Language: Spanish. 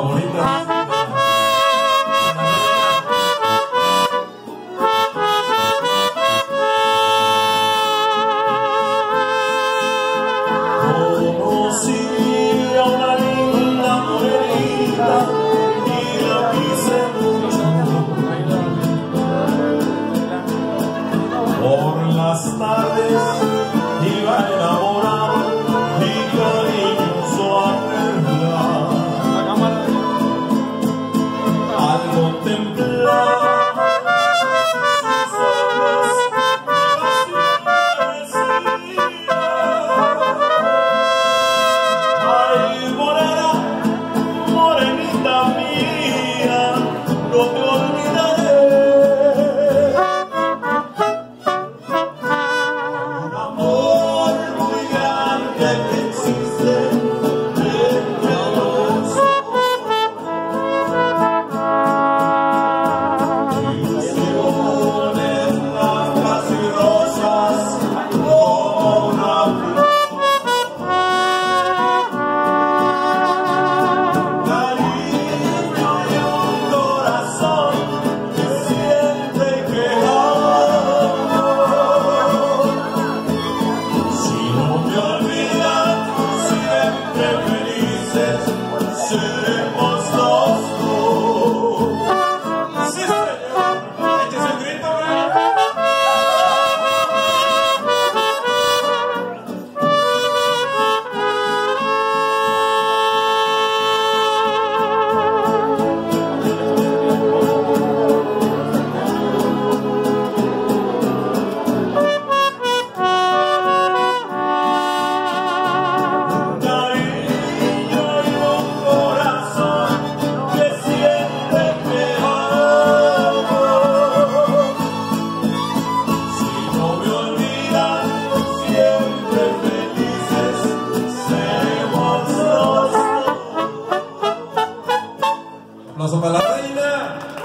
Bonita Como si Viera una linda Morelita Y la pise Por las tardes la mía, no te olvides. Nos para la reina.